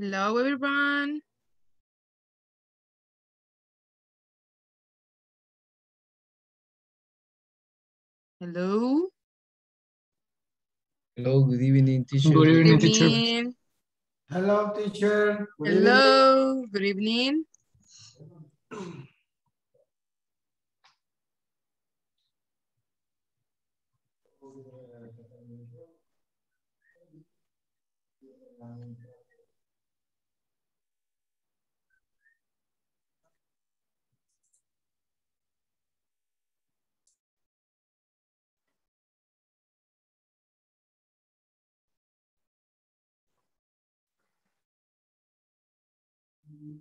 Hello, everyone. Hello. Hello, good evening, teacher. Good Good evening, teacher. Hello, teacher. Good evening. Hello. Good evening. Thank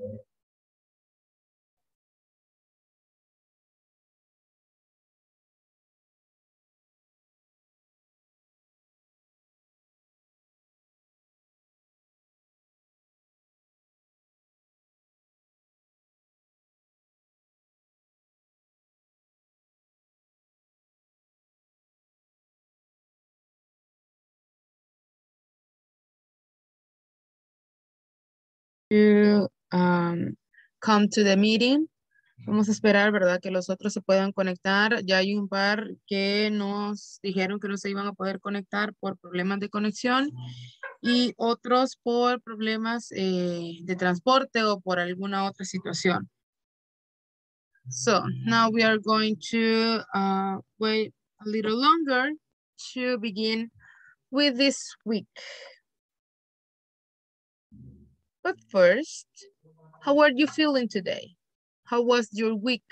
you. To um, come to the meeting. Vamos a esperar, ¿verdad? Que los otros se puedan conectar. Ya hay un par que nos dijeron que no se iban a poder conectar por problemas de conexión y otros por problemas eh, de transporte o por alguna otra situación. So now we are going to uh, wait a little longer to begin with this week. But first, how are you feeling today? How was your week?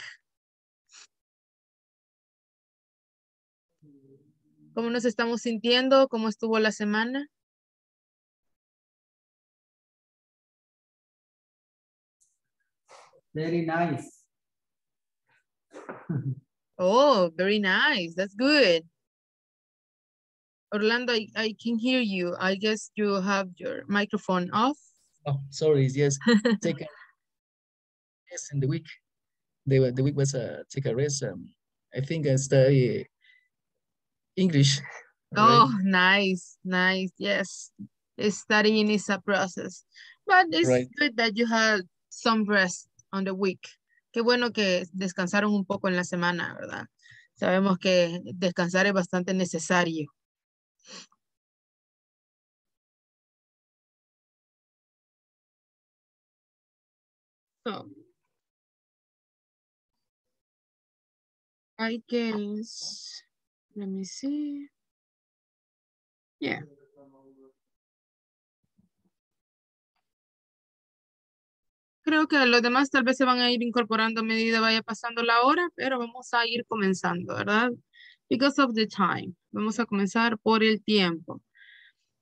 ¿Cómo nos estamos sintiendo? ¿Cómo estuvo la semana? Very nice. Oh, very nice. That's good. Orlando, I, I can hear you. I guess you have your microphone off. Oh, sorry, yes, take a rest in the week. The, the week was uh, take a rest. Um, I think I study English. right? Oh, nice, nice. Yes, studying is a process, but it's Right. good that you had some rest on the week. Qué bueno que descansaron un poco en la semana, ¿verdad? Sabemos que descansar es bastante necesario. So, I guess, let me see. Yeah. Creo que los demás tal vez se van a ir incorporando a medida vaya pasando la hora, pero vamos a ir comenzando, ¿verdad? Because of the time. Vamos a comenzar por el tiempo.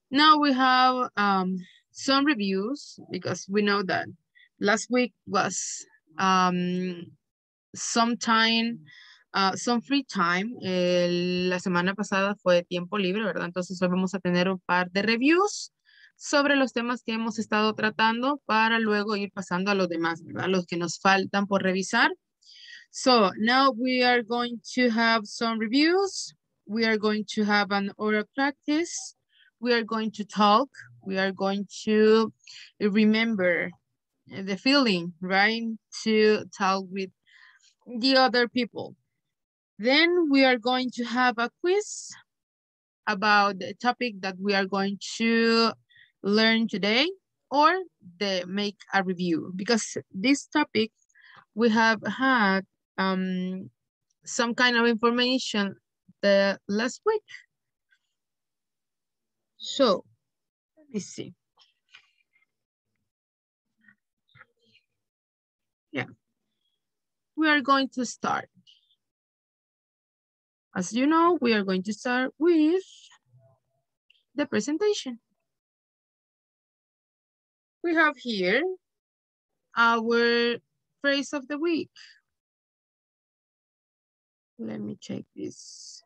Now we have um, some reviews because we know that last week was um, some time, uh, some free time. El- la semana pasada fue tiempo libre, ¿verdad? Entonces hoy vamos a tener un par de reviews sobre los temas que hemos estado tratando para luego ir pasando a los demás, ¿verdad? Los que nos faltan por revisar. So now we are going to have some reviews. We are going to have an oral practice. We are going to talk. We are going to remember the feeling, right? To talk with the other people. Then we are going to have a quiz about the topic that we are going to learn today or the make a review because this topic we have had um, some kind of information the last week. So let me see. Yeah, we are going to start. As you know, we are going to start with the presentation. We have here our phrase of the week. Let me check this.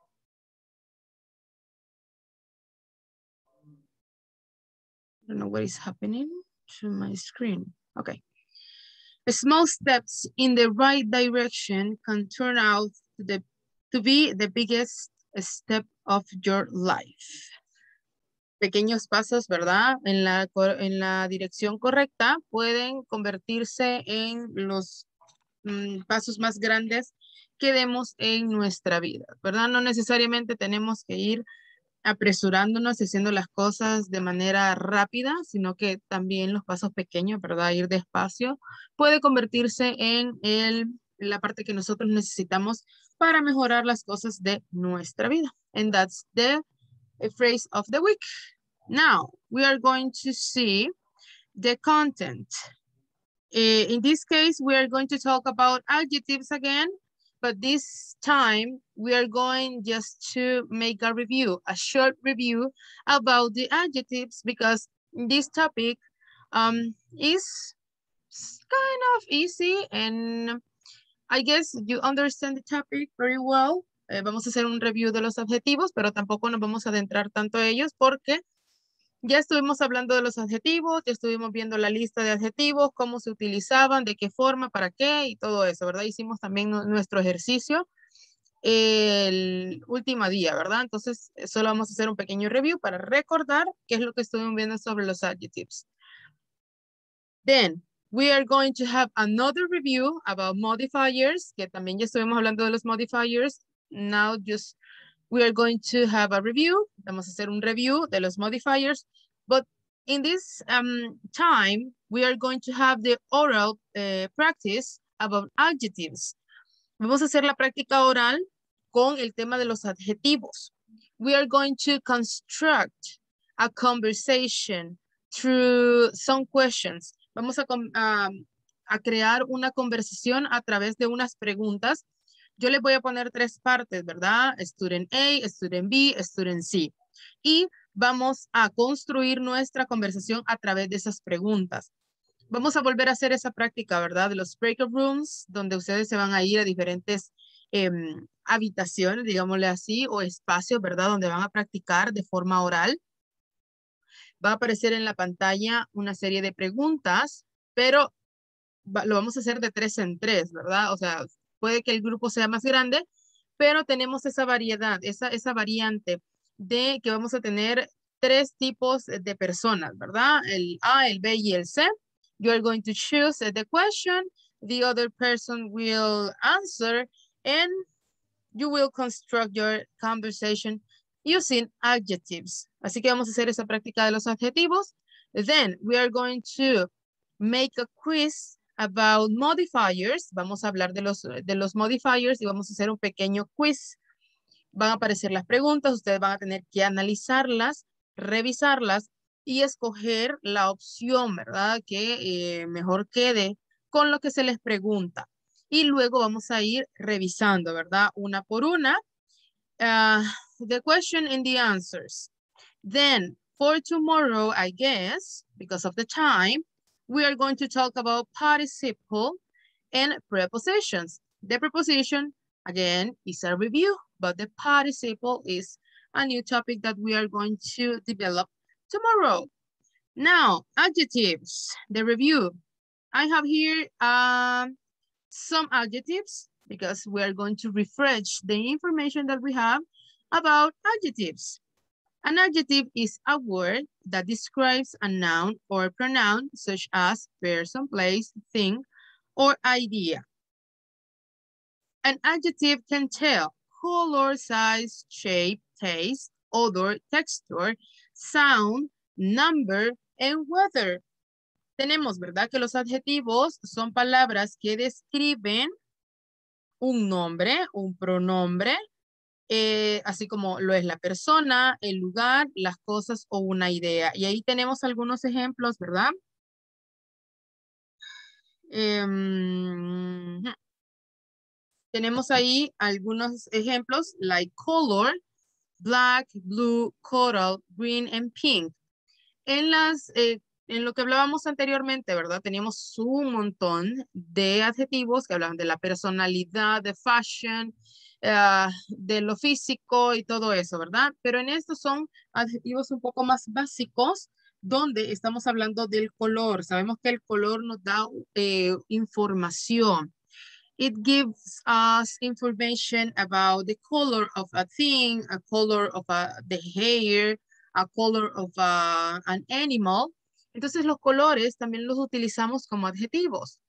I don't know what is happening to my screen. Okay. Small steps in the right direction can turn out to the to be the biggest step of your life. Pequeños pasos, ¿verdad? En la, en la dirección correcta pueden convertirse en los mm, pasos más grandes que demos en nuestra vida, ¿verdad? No necesariamente tenemos que ir apresurándonos, haciendo las cosas de manera rápida, sino que también los pasos pequeños, ¿verdad? Ir despacio puede convertirse en el, la parte que nosotros necesitamos para mejorar las cosas de nuestra vida. And that's the phrase of the week. Now, we are going to see the content. Uh, in this case, we are going to talk about adjectives again, but this time we are going just to make a review, a short review about the adjectives because this topic um, is kind of easy and I guess you understand the topic very well. Eh, vamos a hacer un review de los adjetivos, pero tampoco nos vamos a adentrar tanto a ellos porque ya estuvimos hablando de los adjetivos, ya estuvimos viendo la lista de adjetivos, cómo se utilizaban, de qué forma, para qué y todo eso, ¿verdad? Hicimos también nuestro ejercicio el último día, ¿verdad? Entonces, eh, solo vamos a hacer un pequeño review para recordar qué es lo que estuvimos viendo sobre los adjectives. Then, we are going to have another review about modifiers, que también ya estuvimos hablando de los modifiers. Now, just we are going to have a review. Vamos a hacer un review de los modifiers. But in this um, time, we are going to have the oral uh, practice about adjectives. Vamos a hacer la práctica oral con el tema de los adjetivos. We are going to construct a conversation through some questions. Vamos a, a, a crear una conversación a través de unas preguntas yo les voy a poner tres partes, ¿verdad? Student A, Student B, Student C. Y vamos a construir nuestra conversación a través de esas preguntas. Vamos a volver a hacer esa práctica, ¿verdad? De los breakout rooms, donde ustedes se van a ir a diferentes em, habitaciones, digámosle así, o espacios, ¿verdad? Donde van a practicar de forma oral. Va a aparecer en la pantalla una serie de preguntas, pero lo vamos a hacer de tres en tres, ¿verdad? O sea, puede que el grupo sea más grande, pero tenemos esa variedad, esa, esa variante de que vamos a tener tres tipos de personas, ¿verdad? El A, el B y el C. You are going to choose the question, the other person will answer, and you will construct your conversation using adjectives. Así que vamos a hacer esa práctica de los adjetivos. Then we are going to make a quiz about modifiers. Vamos a hablar de los, de los modifiers y vamos a hacer un pequeño quiz. Van a aparecer las preguntas, ustedes van a tener que analizarlas, revisarlas y escoger la opción, ¿verdad? Que eh, mejor quede con lo que se les pregunta. Y luego vamos a ir revisando, ¿verdad? Una por una. Uh, the question and the answers. Then, for tomorrow, I guess, because of the time, we are going to talk about participle and prepositions. The preposition, again, is a review, but the participle is a new topic that we are going to develop tomorrow. Now, adjectives, the review. I have here um, some adjectives because we are going to refresh the information that we have about adjectives. An adjective is a word that describes a noun or pronoun such as person, place, thing, or idea. An adjective can tell color, size, shape, taste, odor, texture, sound, number, and weather. Tenemos, ¿verdad? Que los adjetivos son palabras que describen un nombre, un pronombre, eh, así como lo es la persona, el lugar, las cosas o una idea. Y ahí tenemos algunos ejemplos, ¿verdad? Em, tenemos ahí algunos ejemplos, like color, black, blue, coral, green, and pink. En, las, eh, en lo que hablábamos anteriormente, ¿verdad? Teníamos un montón de adjetivos que hablaban de la personalidad, de fashion, Ah, de lo físico y todo eso, ¿verdad? Pero en estos son adjetivos un poco más básicos donde estamos hablando del color. Sabemos que el color nos da eh, información. It gives us information about the color of a thing, a color of a, the hair, a color of an animal. Entonces los colores también los utilizamos como adjetivos.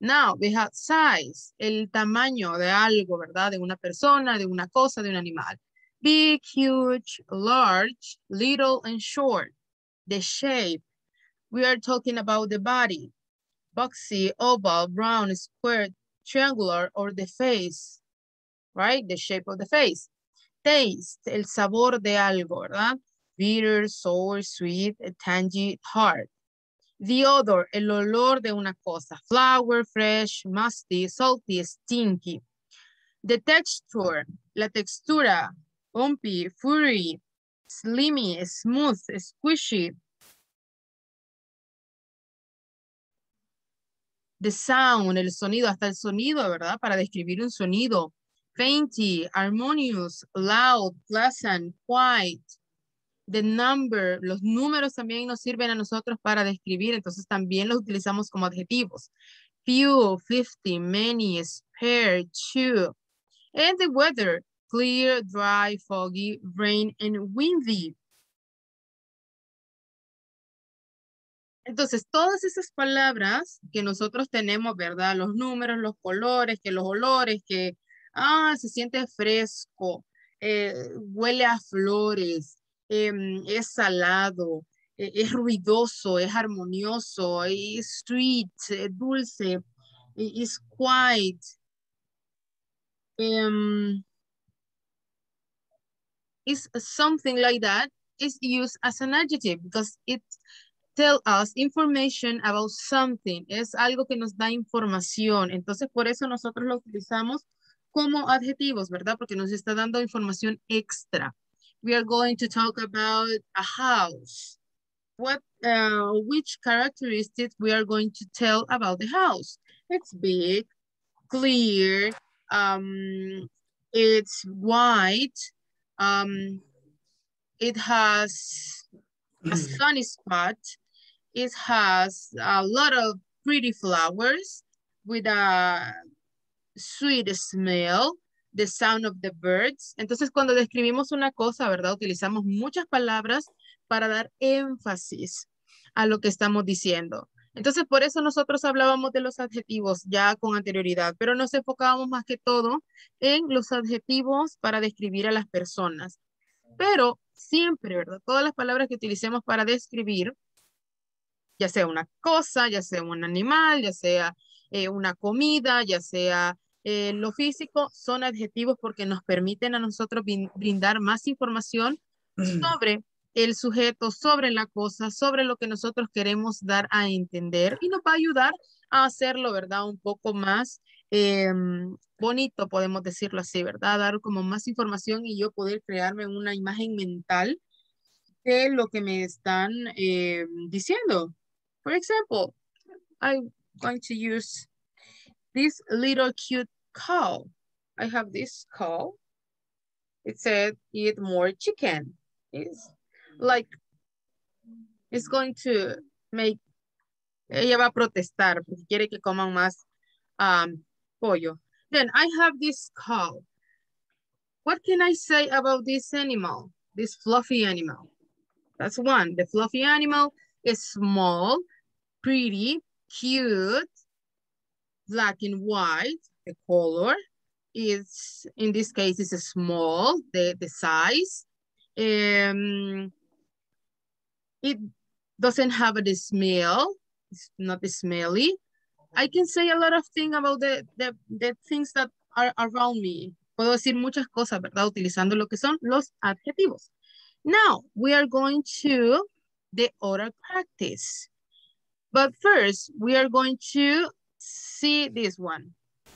Now, we have size, el tamaño de algo, ¿verdad? De una persona, de una cosa, de un animal. Big, huge, large, little, and short. The shape. We are talking about the body. Boxy, oval, round, square, triangular, or the face. Right? The shape of the face. Taste, el sabor de algo, ¿verdad? Bitter, sour, sweet, tangy, hard. The odor, el olor de una cosa. Flour, fresh, musty, salty, stinky. The texture, la textura. Bumpy, furry, slimy, smooth, squishy. The sound, el sonido, hasta el sonido, ¿verdad? Para describir un sonido. Fainty, harmonious, loud, pleasant, quiet, the number, los números también nos sirven a nosotros para describir, entonces también los utilizamos como adjetivos. Few, 50, many, spare, two. And the weather, clear, dry, foggy, rain, and windy. Entonces, todas esas palabras que nosotros tenemos, ¿verdad? Los números, los colores, que los olores, que, ah, se siente fresco, eh, huele a flores, Em, es salado, e, es ruidoso, es armonioso, es sweet, es dulce, es quiet. Um, is something like that is used as an adjective because it tells us information about something. Es algo que nos da información. Entonces, por eso nosotros lo utilizamos como adjetivos, ¿verdad? Porque nos está dando información extra we are going to talk about a house. What, uh, which characteristics we are going to tell about the house? It's big, clear, um, it's white, um, it has a sunny spot, it has a lot of pretty flowers with a sweet smell, the sound of the birds. Entonces, cuando describimos una cosa, ¿verdad? Utilizamos muchas palabras para dar énfasis a lo que estamos diciendo. Entonces, por eso nosotros hablábamos de los adjetivos ya con anterioridad, pero nos enfocábamos más que todo en los adjetivos para describir a las personas. Pero siempre, ¿verdad? Todas las palabras que utilicemos para describir, ya sea una cosa, ya sea un animal, ya sea eh, una comida, ya sea eh, lo físico son adjetivos porque nos permiten a nosotros brindar más información sobre el sujeto, sobre la cosa, sobre lo que nosotros queremos dar a entender y nos va a ayudar a hacerlo, ¿verdad? Un poco más em, bonito, podemos decirlo así, ¿verdad? Dar como más información y yo poder crearme una imagen mental de lo que me están em, diciendo. For example, I'm going to use this little cute cow. I have this cow. It said eat more chicken. It's like, it's going to make, ella va a protestar porque quiere que coman más um, pollo. Then I have this cow. What can I say about this animal? This fluffy animal. That's one. The fluffy animal is small, pretty, cute, black and white, the color is, in this case, is small, the, the size. Um, it doesn't have a smell, it's not smelly. I can say a lot of things about the, the, the things that are around me. Puedo decir muchas cosas, ¿verdad? Utilizando lo que son los adjetivos. Now, we are going to the oral practice. But first, we are going to see this one.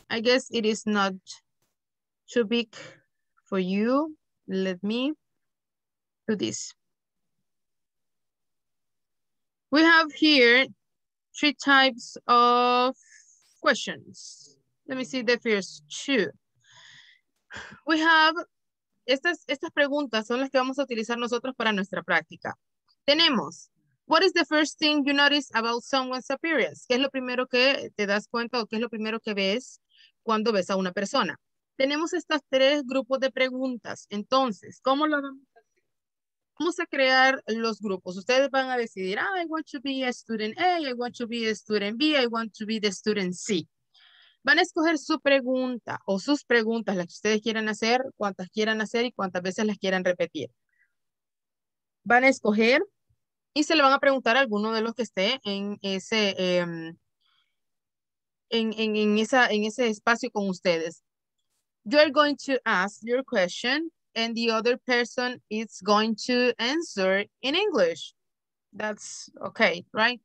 I guess it is not too big for you. Let me do this. We have here three types of questions. Let me see the first two. We have, estas, estas preguntas son las que vamos a utilizar nosotros para nuestra práctica. Tenemos, what is the first thing you notice about someone's appearance? ¿Qué es lo primero que te das cuenta o qué es lo primero que ves cuando ves a una persona. Tenemos estos tres grupos de preguntas. Entonces, ¿cómo lo vamos a? Vamos a crear los grupos. Ustedes van a decidir, ah, I want to be a student A, I want to be a student B, I want to be the student C. Van a escoger su pregunta o sus preguntas, las que ustedes quieran hacer, cuántas quieran hacer y cuántas veces las quieran repetir. Van a escoger y se le van a preguntar a alguno de los que esté en ese, em, en, en, en, esa, en ese espacio con ustedes. You're going to ask your question and the other person is going to answer in English. That's okay, right?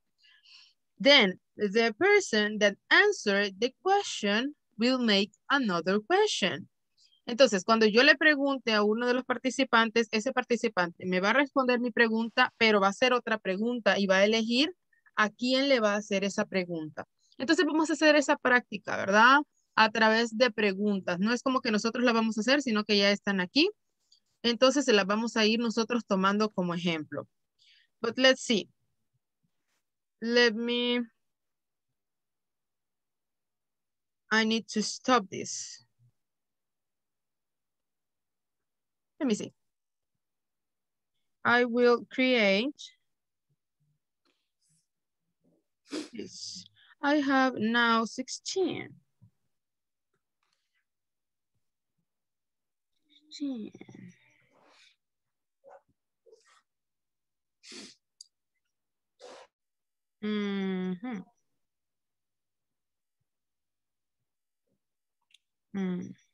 Then the person that answered the question will make another question. Entonces, cuando yo le pregunte a uno de los participantes, ese participante me va a responder mi pregunta, pero va a hacer otra pregunta y va a elegir a quién le va a hacer esa pregunta. Entonces, vamos a hacer esa práctica, ¿verdad? A través de preguntas. No es como que nosotros la vamos a hacer, sino que ya están aquí. Entonces, se las vamos a ir nosotros tomando como ejemplo. But let's see. Let me... I need to stop this. Let me see. I will create this. I have now 16. 16. Mm -hmm. Mm.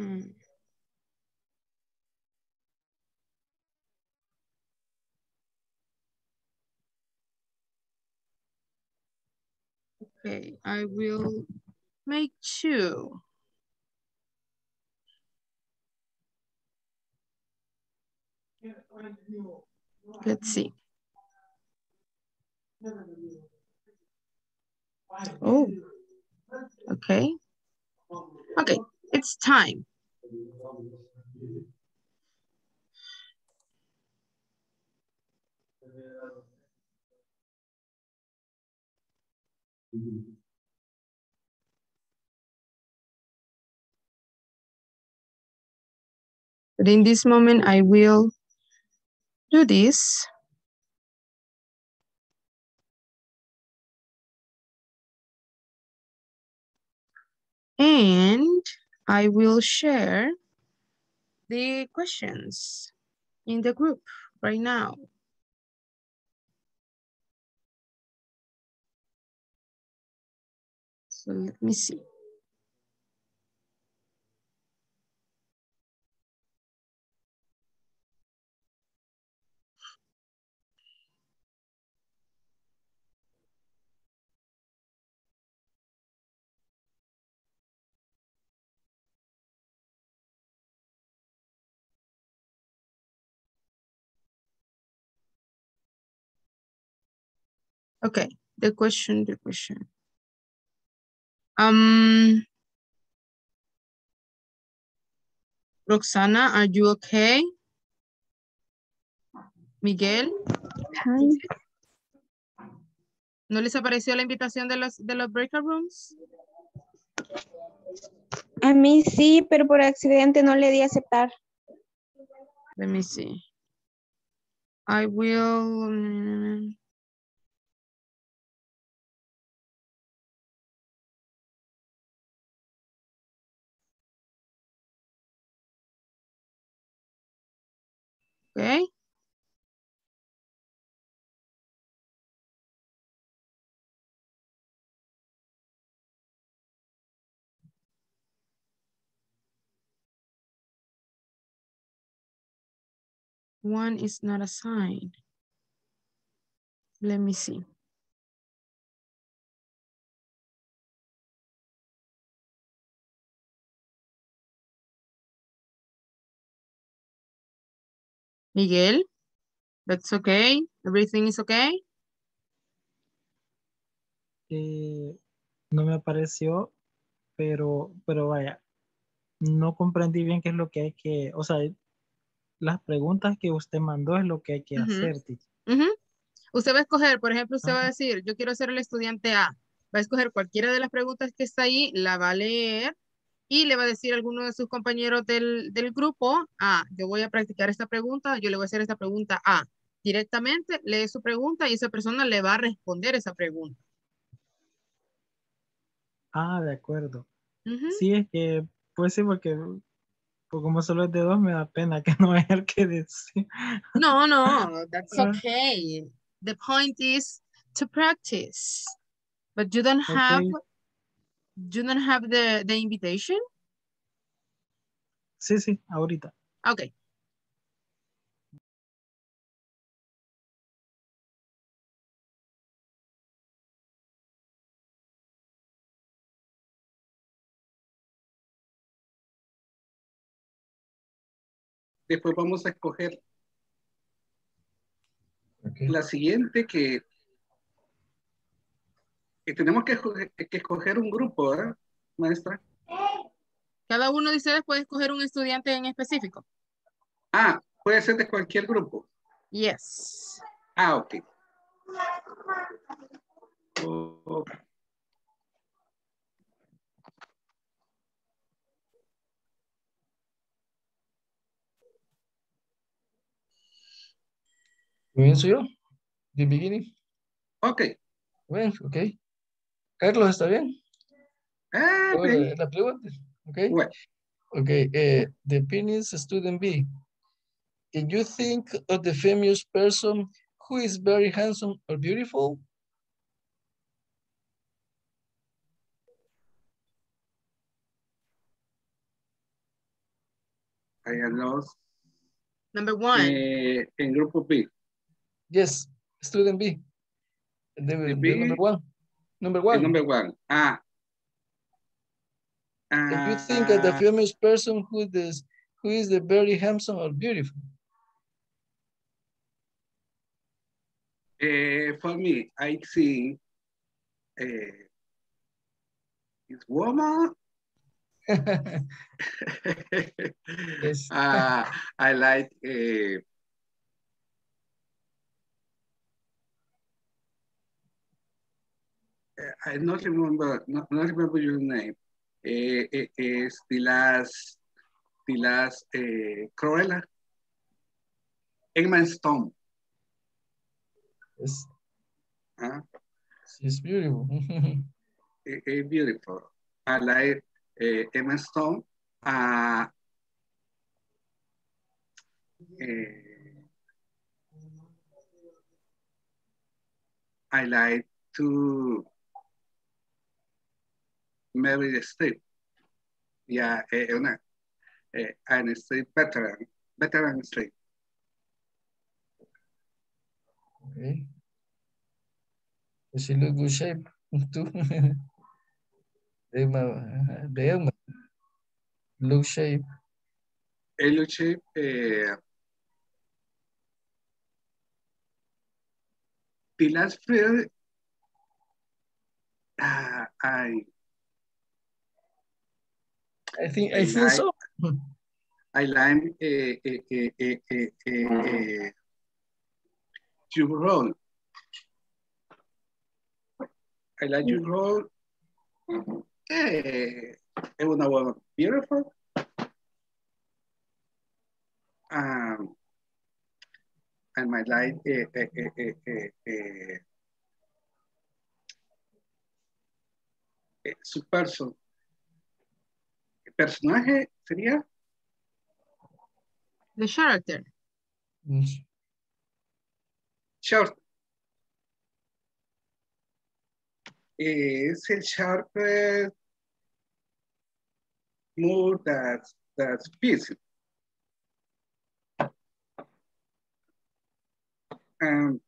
Mm. Okay, I will make two. Let's see. Oh, okay. Okay, it's time. But in this moment, I will do this. And I will share the questions in the group right now. So let me see. Okay, the question, the question. Um, Roxana, are you okay? Miguel. ¿No les apareció la invitación de los, de los breakout rooms? A mí sí, pero por accidente no le di aceptar. Let me see. I will... Okay. One is not assigned. Let me see. Miguel, that's okay. Everything is okay. Eh, no me apareció, pero, pero vaya, no comprendí bien qué es lo que hay que, o sea, las preguntas que usted mandó es lo que hay que hacer. Ujú. Usted va a escoger, por ejemplo, usted va a Ajá. decir, yo quiero ser el estudiante A. Va a escoger cualquiera de las preguntas que está ahí, la va a leer y le va a decir a alguno de sus compañeros del, del grupo, ah, yo voy a practicar esta pregunta, yo le voy a hacer esta pregunta A. Directamente lee su pregunta y esa persona le va a responder esa pregunta. Ah, de acuerdo. Ujú. Sí, es que, pues sí, porque pues como solo es de dos, me da pena que no haya que decir. No, no, that's Ah. okay. The point is to practice. But you don't have, Ok. You don't have the, the invitation? Sí, sí, ahorita. Okay. Después vamos a escoger Okay. la siguiente que, que tenemos que escoger, que escoger un grupo, ¿verdad, maestra? Cada uno de ustedes puede escoger un estudiante en específico. Ah, puede ser de cualquier grupo. Yes. Ah, ok. Oh, ¿Comienzo yo? ¿The beginning? ok. Bueno, ok. Carlos, ¿está bien? Ah, Ahora, bien. la pregunta. Ok. Bueno, Okay, uh, the penis student B. Can you think of the famous person who is very handsome or beautiful? I am lost. Number one. Eh, en grupo B. Yes, student B. The, the B. number one. Number one. number one. Ah. Can you think of the Ah, famous person who is who is the very handsome or beautiful? eh, for me, I think eh, this woman. Yes. Ah, I like eh, I not remember not, not remember your name. Eh, eh, es the last the last eh, Cruella. Emma Stone. Yes, ah, she's beautiful. eh, eh, beautiful. I like eh, Emma Stone. Eh, I like to Mary Streep. Yeah, eh, una, eh, and Streep veteran, veteran Streep. okay. Does she look good shape too? Emma, uh, the Emma look shape. Elliot Streep, eh, the last film, ah, I I think I I think so. I like eh, eh, eh, eh, eh, eh, eh, your role. I like your role. Eh, una woman beautiful. Um, and my like eh, eh, eh, eh, eh, eh, eh, person. El personaje sería The character. Yes. Short. Es el sharp more that that's busy. Um,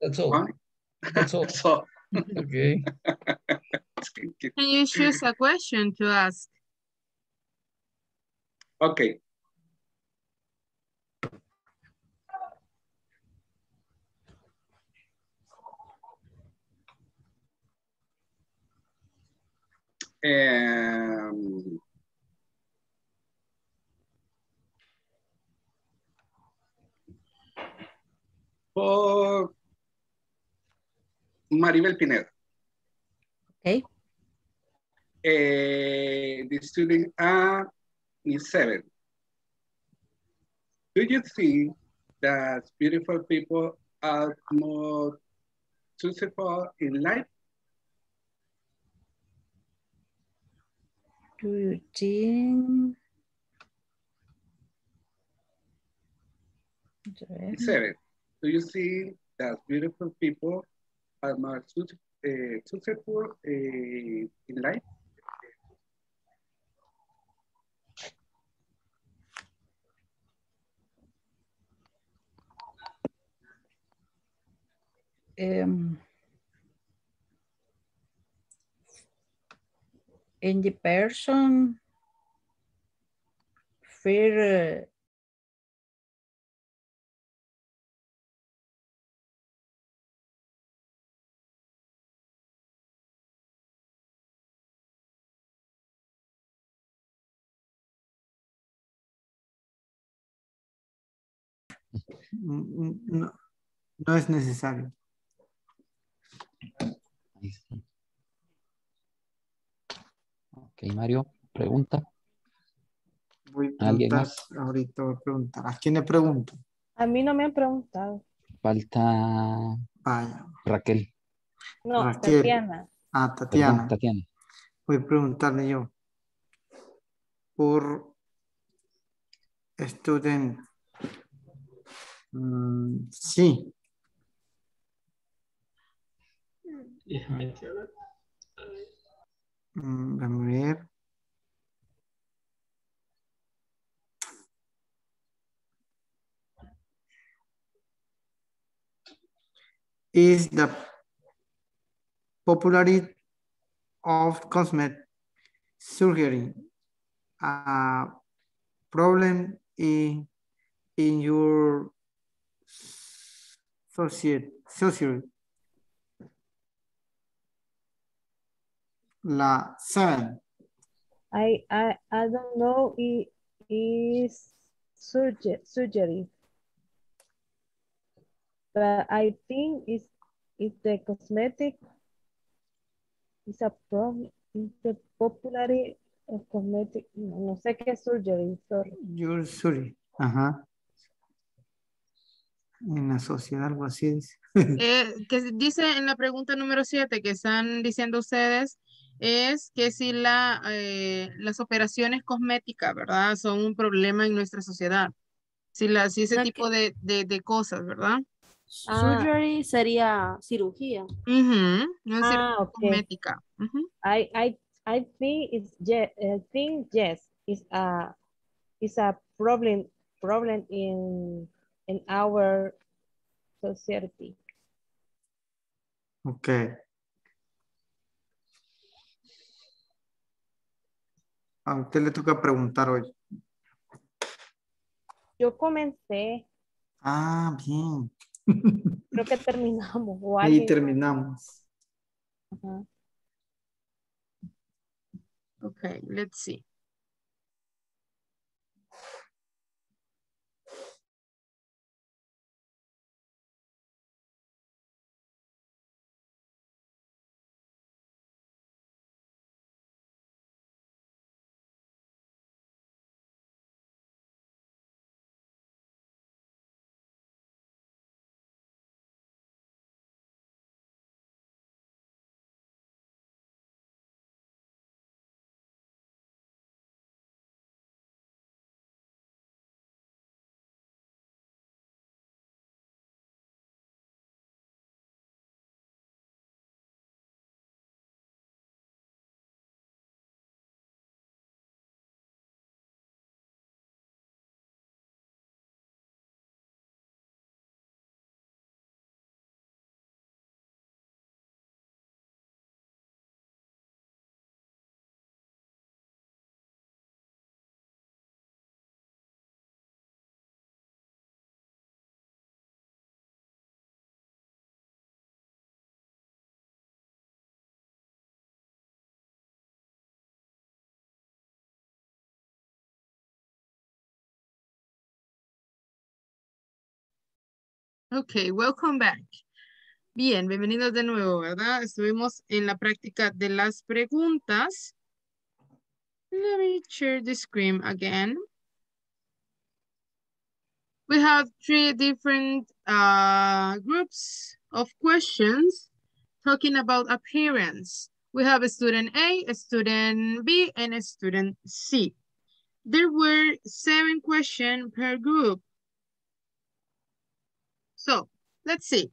That's all. fine. That's all. so Okay. Can you choose a question to ask? Ok. Eh, por Maribel Pineda. Okay. Eh, the student A seven. Do you think that beautiful people are more successful in life? Do you think? Seven. Do you see that beautiful people are more suc- successful uh, in life? Um, in the person fear uh, Mm, No, no es necesario. Ahí sí. Ok, Mario, pregunta. Voy a ¿Alguien preguntar, más? ahorita voy a preguntar. ¿A quién le pregunto? A mí no me han preguntado. Falta Vaya. Raquel. No, Raquel. Tatiana. Ah, Perdón, Tatiana. Tatiana. Voy a preguntarle yo. Por student. Mm, sí. Mm, déjame ver. Is the popularity of cosmetic surgery a problem in, in your society, society? La seven. I, I, I don't know it is surgery, surgery. But I think it's, it's the cosmetic is a problem, is the popularity of cosmetic, no, no sé qué es surgery, sorry. Your sorry. Ajá. En la sociedad, algo así dice. Eh, que dice en la pregunta número 7 que están diciendo ustedes es que si la, eh, las operaciones cosméticas, ¿verdad? Son un problema en nuestra sociedad. Si, la, si ese No, tipo de, de, de cosas, ¿verdad? Ah. Surgery sería cirugía. Ujú, no es Ah, cirugía ok. cosmética. Ujú. I, I, I think it's yes, I think yes, it's a, it's a problem, problem in, in our society. Ok. A usted le toca preguntar hoy. Yo comencé, Ah, bien. creo que terminamos. O Ahí terminamos. Ajá. Okay, let's see. Okay, welcome back. Bien, bienvenidos de nuevo, ¿verdad? Estuvimos en la práctica de las preguntas. Let me share the screen again. We have three different uh, groups of questions talking about appearance. We have a student A, a student B, and a student C. There were seven questions per group. So, let's see.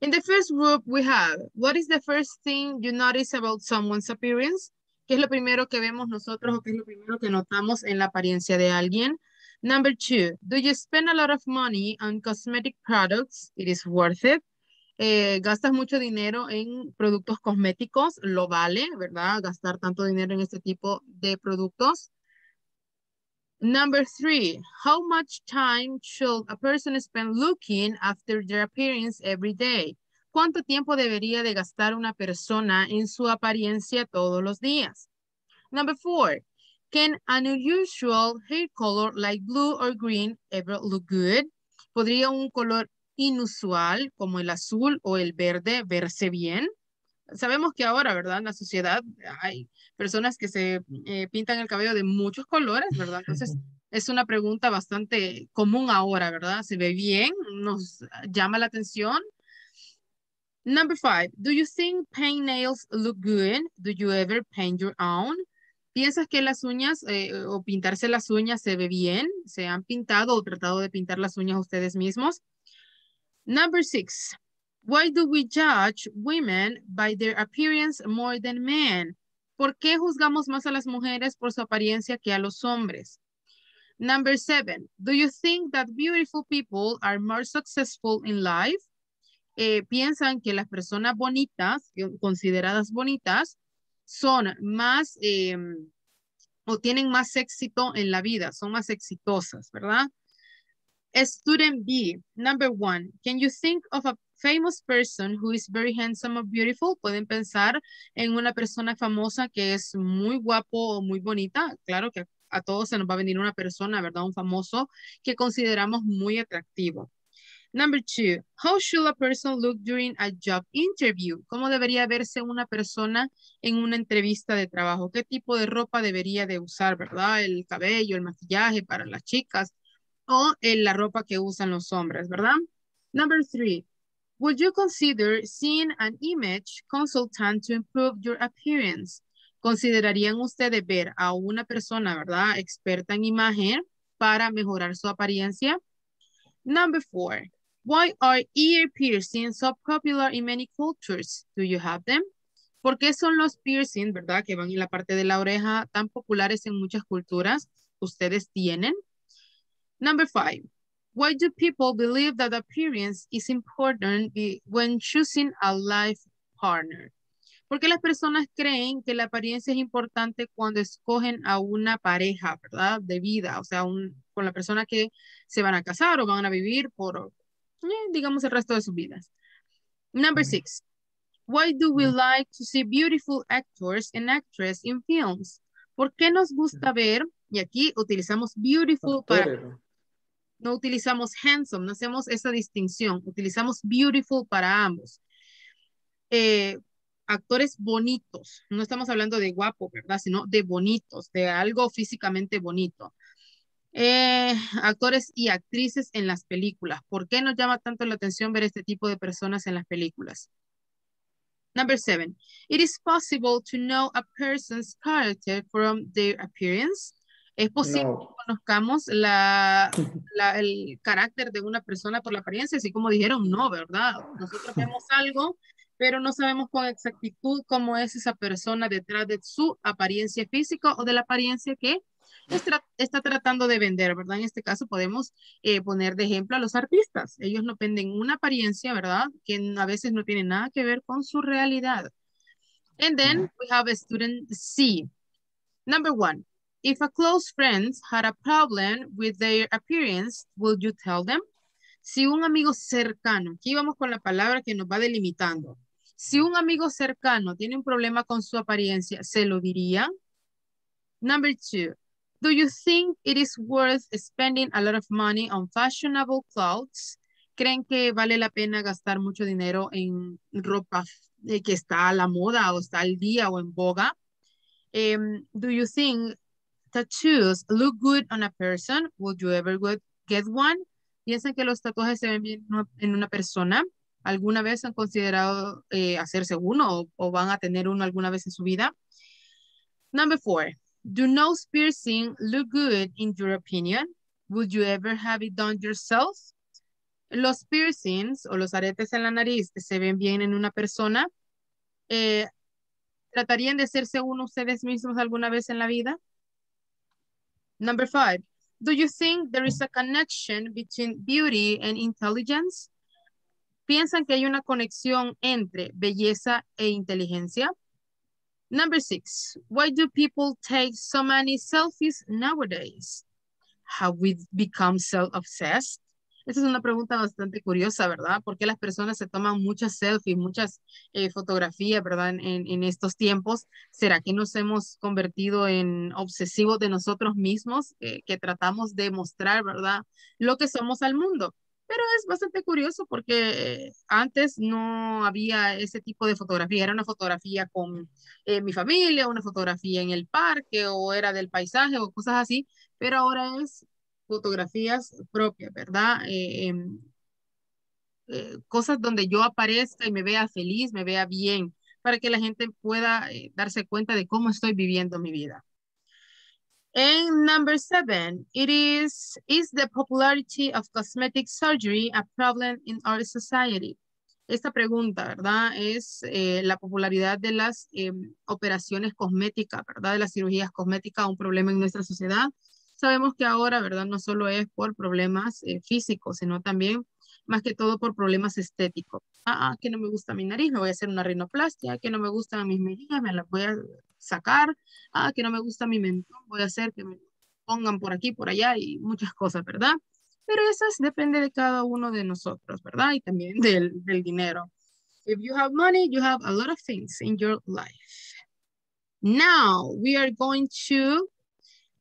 In the first group, we have, what is the first thing you notice about someone's appearance? ¿Qué es lo primero que vemos nosotros o qué es lo primero que notamos en la apariencia de alguien? Number two, do you spend a lot of money on cosmetic products? It is worth it. Eh, gastas mucho dinero en productos cosméticos, lo vale, ¿verdad? Gastar tanto dinero en este tipo de productos. Number three, how much time should a person spend looking after their appearance every day? ¿Cuánto tiempo debería de gastar una persona en su apariencia todos los días? Number four, can an unusual hair color like blue or green ever look good? ¿Podría un color inusual como el azul o el verde verse bien? Sabemos que ahora, ¿verdad? En la sociedad hay personas que se eh, pintan el cabello de muchos colores, ¿verdad? Entonces, es una pregunta bastante común ahora, ¿verdad? ¿Se ve bien? ¿Nos llama la atención? Number five, do you think paint nails look good? Do you ever paint your own? ¿Piensas que las uñas eh, o pintarse las uñas se ve bien? ¿Se han pintado o tratado de pintar las uñas ustedes mismos? Number six, why do we judge women by their appearance more than men? ¿Por qué juzgamos más a las mujeres por su apariencia que a los hombres? Number seven, do you think that beautiful people are more successful in life? Eh, piensan que las personas bonitas, consideradas bonitas, son más eh, o tienen más éxito en la vida, son más exitosas, ¿verdad? Student B, number one, can you think of a famous person who is very handsome or beautiful? Pueden pensar en una persona famosa que es muy guapo o muy bonita. Claro que a todos se nos va a venir una persona, ¿verdad? Un famoso que consideramos muy atractivo. Number two, how should a person look during a job interview? ¿Cómo debería verse una persona en una entrevista de trabajo? ¿Qué tipo de ropa debería de usar, verdad? El cabello, el maquillaje para las chicas o en la ropa que usan los hombres, ¿verdad? Number three, would you consider seeing an image consultant to improve your appearance? ¿Considerarían ustedes ver a una persona, verdad, experta en imagen para mejorar su apariencia? Number four, why are ear piercings so popular in many cultures? Do you have them? ¿Por qué son los piercing, verdad, que van en la parte de la oreja tan populares en muchas culturas? ¿Ustedes tienen? Number five, why do people believe that appearance is important when choosing a life partner? Porque las personas creen que la apariencia es importante cuando escogen a una pareja, ¿verdad? De vida, o sea, un, con la persona que se van a casar o van a vivir por, eh, digamos, el resto de sus vidas. Number six, why do we like to see beautiful actors and actresses in films? ¿Por qué nos gusta ver, y aquí utilizamos beautiful para, no utilizamos handsome, no hacemos esa distinción, utilizamos beautiful para ambos. Eh, actores bonitos, no estamos hablando de guapo, ¿verdad? Sino de bonitos, de algo físicamente bonito. Eh, actores y actrices en las películas. ¿Por qué nos llama tanto la atención ver este tipo de personas en las películas? Number seven, it is possible to know a person's character from their appearance. ¿Es posible No. que conozcamos la, la- el carácter de una persona por la apariencia? Así como dijeron, no, ¿verdad? Nosotros vemos algo, pero no sabemos con exactitud cómo es esa persona detrás de su apariencia física o de la apariencia que está, está tratando de vender, ¿verdad? En este caso podemos eh, poner de ejemplo a los artistas. Ellos no venden una apariencia, ¿verdad? Que a veces no tiene nada que ver con su realidad. And then we have a student C. Number one, if a close friend had a problem with their appearance, will you tell them? Si un amigo cercano, aquí vamos con la palabra que nos va delimitando. Si un amigo cercano tiene un problema con su apariencia, ¿se lo diría? Number two, do you think it is worth spending a lot of money on fashionable clothes? ¿Creen que vale la pena gastar mucho dinero en ropa eh, que está a la moda o está al día o en boga? Em, do you think tattoos look good on a person? Would you ever get one? ¿Piensan que los tatuajes se ven bien en una- persona? ¿Alguna vez han considerado eh, hacerse uno o, van a tener uno alguna vez en su vida? Number four, do nose piercing look good in your opinion? Would you ever have it done yourself? Los piercings o los aretes en la nariz se ven bien en una persona, eh, ¿tratarían de hacerse uno ustedes mismos alguna vez en la vida? Number five, do you think there is a connection between beauty and intelligence? ¿Piensan que hay una conexión entre belleza e inteligencia? Number six, why do people take so many selfies nowadays? Have we become self-obsessed? Esa es una pregunta bastante curiosa, ¿verdad? ¿Por qué las personas se toman muchas selfies, muchas eh, fotografías, ¿verdad? En, estos tiempos, ¿será que nos hemos convertido en obsesivos de nosotros mismos, eh, que tratamos de mostrar, ¿verdad? Lo que somos al mundo. Pero es bastante curioso porque eh, antes no había ese tipo de fotografía, era una fotografía con mi familia, una fotografía en el parque o era del paisaje o cosas así, pero ahora es fotografías propias, ¿verdad? Eh, em, eh, cosas donde yo aparezca y me vea feliz, me vea bien, para que la gente pueda eh, darse cuenta de cómo estoy viviendo mi vida. And number seven, it is, is the popularity of cosmetic surgery a problem in our society? Esta pregunta, ¿verdad? Es eh, la popularidad de las em, operaciones cosméticas, ¿verdad? De las cirugías cosméticas, un problema en nuestra sociedad. Sabemos que ahora, ¿verdad? No solo es por problemas eh, físicos, sino también más que todo por problemas estéticos. Ah, que no me gusta mi nariz, me voy a hacer una rinoplastia, que no me gustan mis mejillas, me las voy a sacar, ah, que no me gusta mi mentón, voy a hacer que me pongan por aquí, por allá y muchas cosas, ¿verdad? Pero esas depende de cada uno de nosotros, ¿verdad? Y también del, del dinero. If you have money, you have a lot of things in your life. Now, we are going to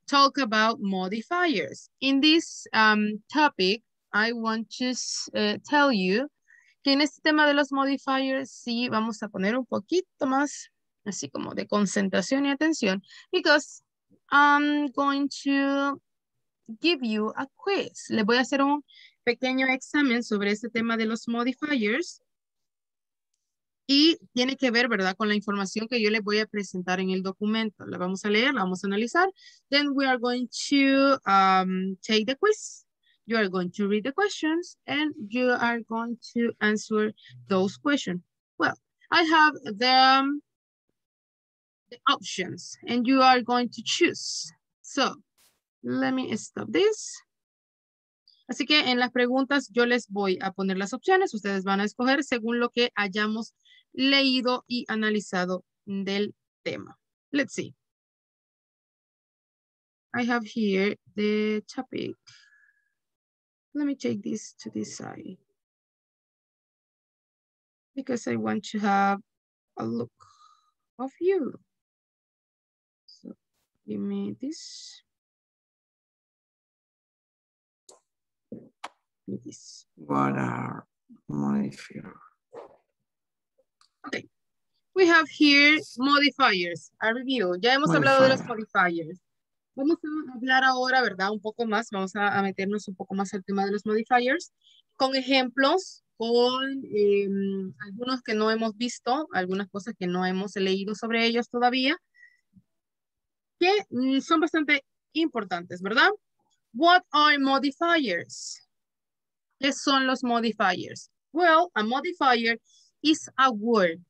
talk about modifiers. In this um, topic, I want to uh, tell you que en este tema de los modifiers sí vamos a poner un poquito más así como de concentración y atención because I'm going to give you a quiz. Le voy a hacer un pequeño examen sobre este tema de los modifiers y tiene que ver, ¿verdad? Con la información que yo les voy a presentar en el documento. La vamos a leer, la vamos a analizar. Then we are going to um, take the quiz. You are going to read the questions and you are going to answer those questions. Well, I have the, the options and you are going to choose. So, let me stop this. Así que en las preguntas yo les voy a poner las opciones. Ustedes van a escoger según lo que hayamos leído y analizado del tema. Let's see. I have here the topic. Let me take this to this side. Because I want to have a look of you. So give me this. Give me this. What are modifier? Okay. We have here modifiers. A review. Ya hemos hablado de los modifiers. Vamos a hablar ahora, ¿verdad? Un poco más. Vamos a, a meternos un poco más al tema de los modifiers. Con ejemplos, con eh, algunos que no hemos visto, algunas cosas que no hemos leído sobre ellos todavía, que mm, son bastante importantes, ¿verdad? What are modifiers? ¿Qué son los modifiers? Well, a modifier is a word.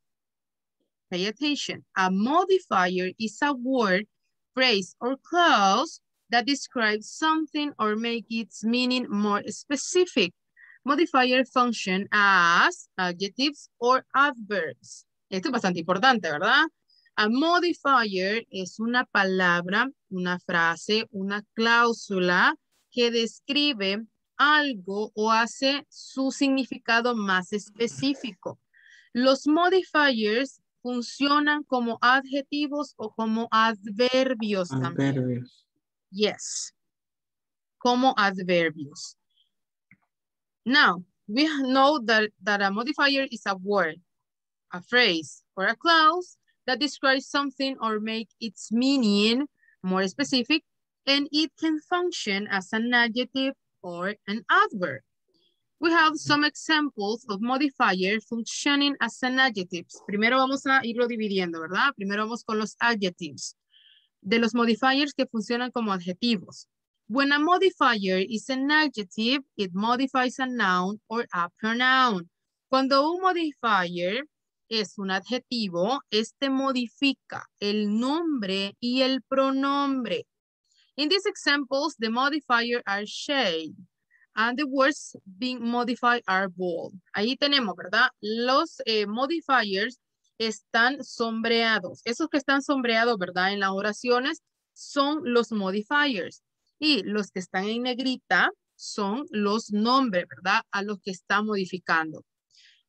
Pay attention. A modifier is a word, phrase, or clause that describes something or make its meaning more specific. Modifier function as adjectives or adverbs. Esto es bastante importante, ¿verdad? A modifier es una palabra, una frase, una cláusula que describe algo o hace su significado más específico. Los modifiers funcionan como adjetivos o como adverbios también. Adverbios. Yes. Como adverbios. Now, we know that, that a modifier is a word, a phrase, or a clause that describes something or make its meaning more specific, and it can function as an adjective or an adverb. We have some examples of modifiers functioning as an adjectives. Primero vamos a irlo dividiendo, ¿verdad? Primero vamos con los adjectives. De los modifiers que funcionan como adjetivos. When a modifier is an adjective, it modifies a noun or a pronoun. Cuando un modifier es un adjetivo, este modifica el nombre y el pronombre. In these examples, the modifier are shade and the words being modified are bold. Ahí tenemos, ¿verdad? Los eh, modifiers están sombreados. Esos que están sombreados, ¿verdad? En las oraciones son los modifiers. Y los que están en negrita son los nombres, ¿verdad? A los que está modificando.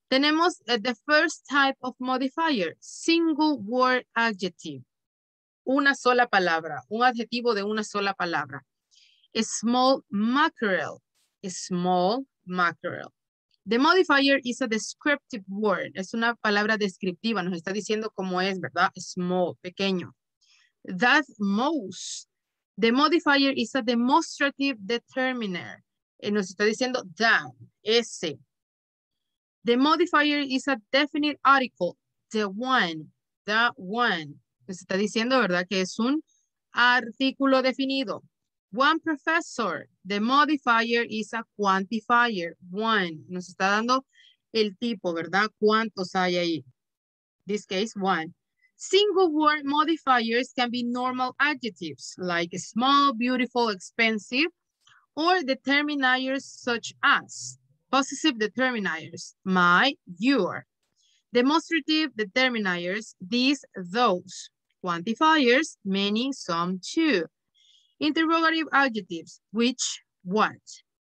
Tenemos uh, the first type of modifier, single word adjective. Una sola palabra, un adjetivo de una sola palabra. A small mackerel, small mackerel. The modifier is a descriptive word. Es una palabra descriptiva. Nos está diciendo cómo es, ¿verdad? Small, pequeño. That most. The modifier is a demonstrative determiner. Eh, nos está diciendo that, ese. The modifier is a definite article. The one, the one. Nos está diciendo, ¿verdad? Que es un artículo definido. One professor. The modifier is a quantifier. One. Nos está dando el tipo, ¿verdad? ¿Cuántos hay ahí? This case, one. Single word modifiers can be normal adjectives like small, beautiful, expensive, or determiners such as possessive determiners, my, your. Demonstrative determiners, these, those. Quantifiers, many, some, two. Interrogative adjectives, which, what.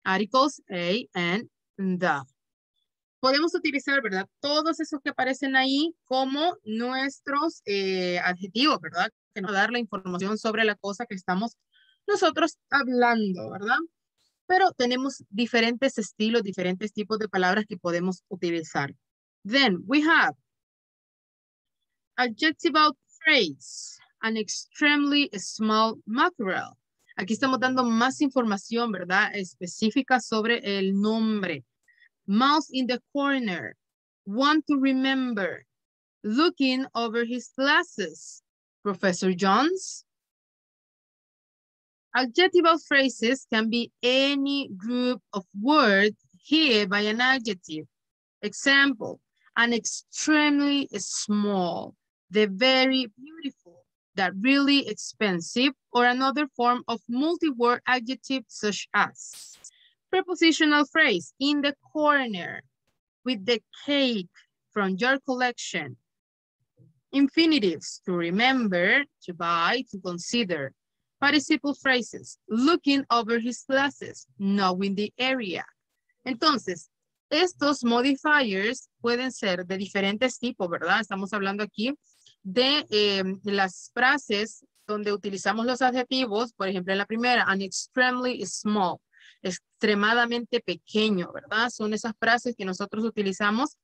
Articles, a, and, the. Podemos utilizar, ¿verdad? Todos esos que aparecen ahí como nuestros eh, adjetivos, ¿verdad? Que nos dar la información sobre la cosa que estamos nosotros hablando, ¿verdad? Pero tenemos diferentes estilos, diferentes tipos de palabras que podemos utilizar. Then we have adjectival phrase, an extremely small mackerel. Aquí estamos dando más información, ¿verdad? Específica sobre el nombre. Mouse in the corner. Want to remember. Looking over his glasses. Professor Jones. Adjectival phrases can be any group of words here by an adjective. Example, an extremely small, the very beautiful, that really expensive, or another form of multi-word adjective such as. Prepositional phrase, in the corner, with the cake from your collection. Infinitives, to remember, to buy, to consider. Participle phrases, looking over his glasses, knowing the area. Entonces, estos modifiers pueden ser de diferentes tipos, ¿verdad? Estamos hablando aquí de eh, las frases donde utilizamos los adjetivos, por ejemplo, en la primera, an extremely small, extremadamente pequeño, ¿verdad? Son esas frases que nosotros utilizamos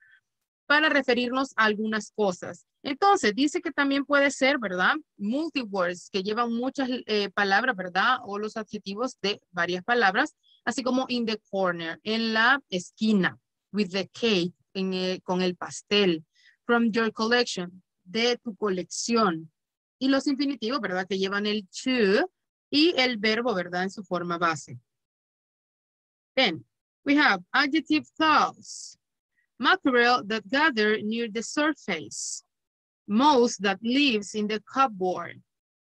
para referirnos a algunas cosas. Entonces, dice que también puede ser, ¿verdad? Multiwords, que llevan muchas eh, palabras, ¿verdad? O los adjetivos de varias palabras, así como in the corner, en la esquina, with the cake, con el pastel, from your collection, de tu colección. Y los infinitivos, ¿verdad? Que llevan el to y el verbo, ¿verdad? En su forma base. Then, we have adjective clause. Mackerel that gather near the surface. Mouse that lives in the cupboard.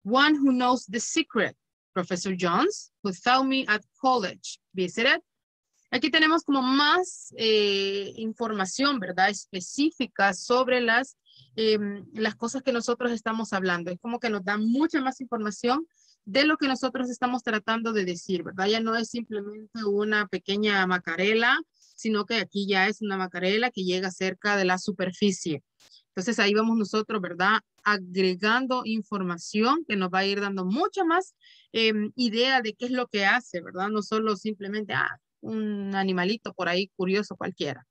One who knows the secret. Professor Jones, who found me at college. Visited. Aquí tenemos como más eh, información, ¿verdad? Específica sobre las, eh, las cosas que nosotros estamos hablando. Es como que nos da mucha más información de lo que nosotros estamos tratando de decir, ¿verdad? Ya no es simplemente una pequeña macarela, sino que aquí ya es una macarela que llega cerca de la superficie. Entonces ahí vamos nosotros, ¿verdad? Agregando información que nos va a ir dando mucha más eh, idea de qué es lo que hace, ¿verdad? No solo simplemente, ah, un animalito por ahí curioso cualquiera.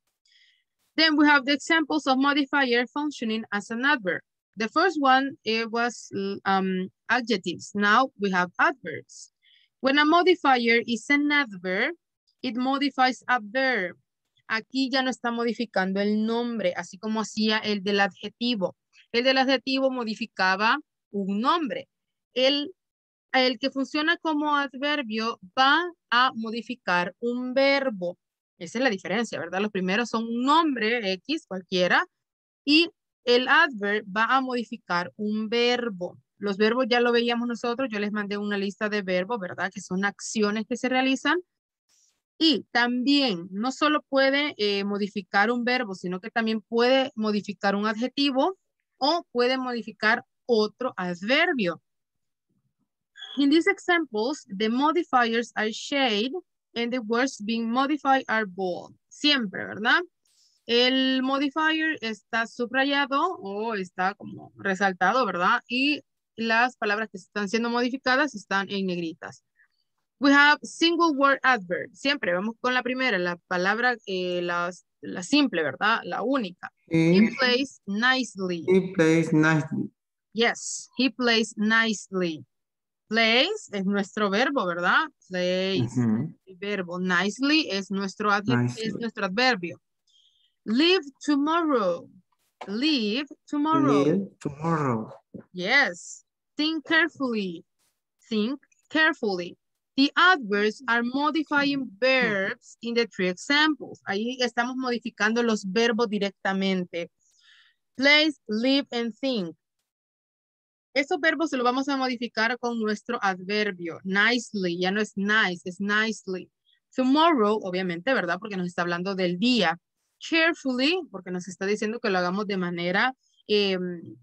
Then we have the examples of modifier functioning as an adverb. The first one, it was um, adjectives. Now we have adverbs. When a modifier is an adverb, it modifies a verb. Aquí ya no está modificando el nombre, así como hacía el del adjetivo. El del adjetivo modificaba un nombre. El, el que funciona como adverbio va a modificar un verbo. Esa es la diferencia, ¿verdad? Los primeros son un nombre X, cualquiera, y el adverb va a modificar un verbo. Los verbos ya lo veíamos nosotros, yo les mandé una lista de verbos, ¿verdad? Que son acciones que se realizan. Y también no solo puede eh, modificar un verbo, sino que también puede modificar un adjetivo o puede modificar otro adverbio. In these examples, the modifiers are shade and the words being modified are bold. Siempre, ¿verdad? El modifier está subrayado o está como resaltado, ¿verdad? Y las palabras que están siendo modificadas están en negritas. We have single word adverb. Siempre vamos con la primera, la palabra, eh, la, la, simple, ¿verdad? La única. He, he plays nicely. He plays nicely. Yes, he plays nicely. Plays es nuestro verbo, ¿verdad? Plays. Uh -huh. El verbo nicely es nuestro, nicely. es nuestro adverbio. Live tomorrow. Live tomorrow. Live tomorrow. Yes. Think carefully. Think carefully. The adverbs are modifying verbs in the three examples. Ahí estamos modificando los verbos directamente. Place, live, and think. Estos verbos se los vamos a modificar con nuestro adverbio. Nicely, ya no es nice, es nicely. Tomorrow, obviamente, ¿verdad? Porque nos está hablando del día. Carefully, porque nos está diciendo que lo hagamos de manera eh,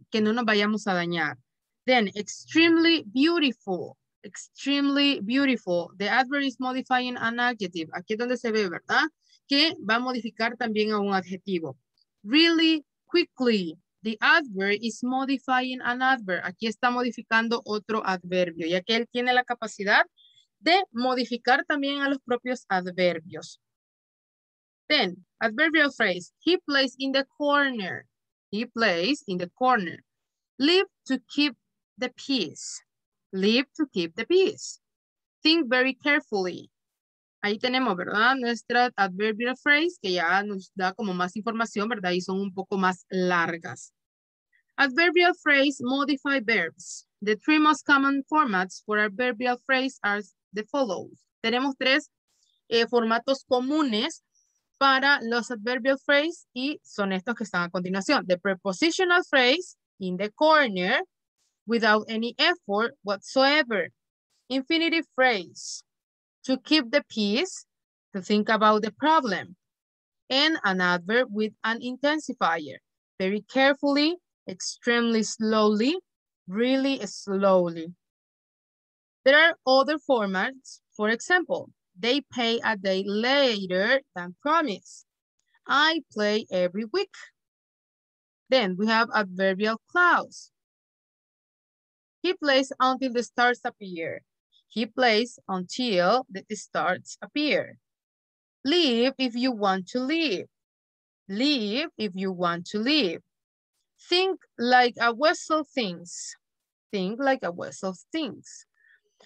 que no nos vayamos a dañar. Then, extremely beautiful. Extremely beautiful. The adverb is modifying an adjective. Aquí es donde se ve, ¿verdad? Que va a modificar también a un adjetivo. Really quickly. The adverb is modifying an adverb. Aquí está modificando otro adverbio, ya que él tiene la capacidad de modificar también a los propios adverbios. Then, adverbial phrase. He plays in the corner. He plays in the corner. Live to keep the peace. Live to keep the peace. Think very carefully. Ahí tenemos, ¿verdad? Nuestra adverbial phrase que ya nos da como más información, ¿verdad? Y son un poco más largas. Adverbial phrase modify verbs. The three most common formats for adverbial phrase are the follows. Tenemos tres eh, formatos comunes para los adverbial phrase y son estos que están a continuación. The prepositional phrase in the corner without any effort whatsoever. Infinitive phrase to keep the peace, to think about the problem. And an adverb with an intensifier. Very carefully, extremely slowly, really slowly. There are other formats. For example, they pay a day later than promised. I play every week. Then we have adverbial clause. He plays until the stars appear. He plays until the stars appear. Leave if you want to leave. Leave if you want to leave. Think like a vessel thinks. Think like a vessel thinks.